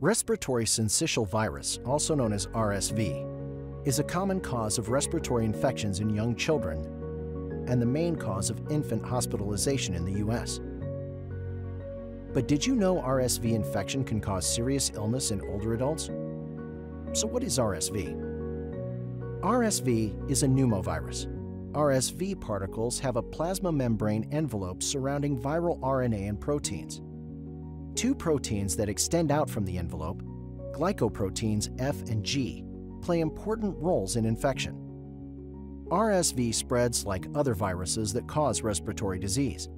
Respiratory syncytial virus, also known as RSV, is a common cause of respiratory infections in young children and the main cause of infant hospitalization in the U.S. But did you know RSV infection can cause serious illness in older adults? So what is RSV? RSV is a pneumovirus. RSV particles have a plasma membrane envelope surrounding viral RNA and proteins. Two proteins that extend out from the envelope, glycoproteins F and G, play important roles in infection. RSV spreads like other viruses that cause respiratory disease.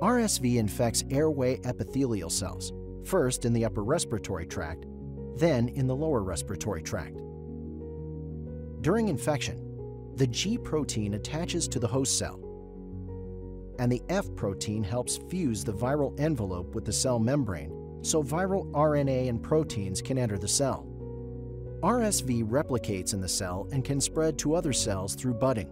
RSV infects airway epithelial cells, first in the upper respiratory tract, then in the lower respiratory tract. During infection, the G protein attaches to the host cell and the F protein helps fuse the viral envelope with the cell membrane so viral RNA and proteins can enter the cell. RSV replicates in the cell and can spread to other cells through budding.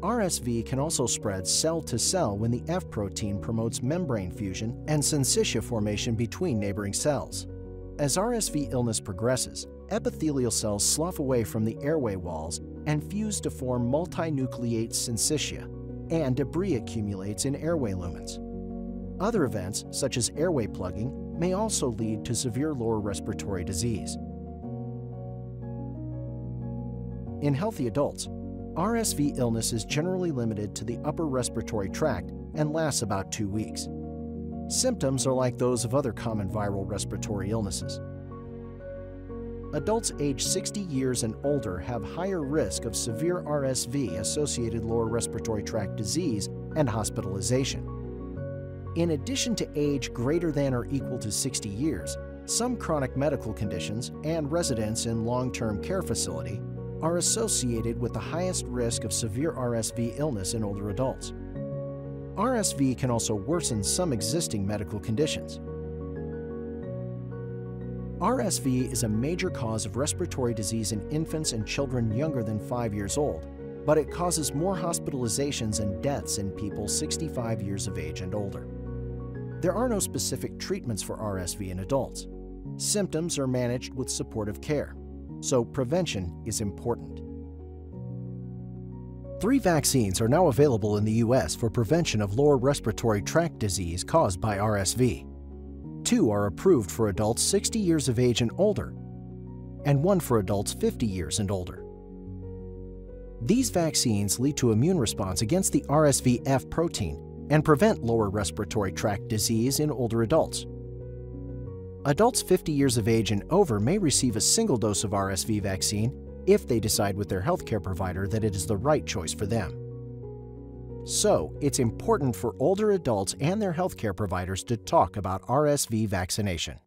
RSV can also spread cell to cell when the F protein promotes membrane fusion and syncytia formation between neighboring cells. As RSV illness progresses, epithelial cells slough away from the airway walls and fuse to form multinucleate syncytia, and debris accumulates in airway lumens. Other events, such as airway plugging, may also lead to severe lower respiratory disease. In healthy adults, RSV illness is generally limited to the upper respiratory tract and lasts about two weeks. Symptoms are like those of other common viral respiratory illnesses. Adults aged 60 years and older have higher risk of severe RSV associated lower respiratory tract disease and hospitalization. In addition to age greater than or equal to 60 years, some chronic medical conditions and residents in long term care facility are associated with the highest risk of severe RSV illness in older adults. RSV can also worsen some existing medical conditions. RSV is a major cause of respiratory disease in infants and children younger than 5 years old, but it causes more hospitalizations and deaths in people 65 years of age and older. There are no specific treatments for RSV in adults. Symptoms are managed with supportive care, so prevention is important. Three vaccines are now available in the U.S. for prevention of lower respiratory tract disease caused by RSV two are approved for adults 60 years of age and older, and one for adults 50 years and older. These vaccines lead to immune response against the RSV-F protein and prevent lower respiratory tract disease in older adults. Adults 50 years of age and over may receive a single dose of RSV vaccine if they decide with their healthcare provider that it is the right choice for them. So, it's important for older adults and their healthcare providers to talk about RSV vaccination.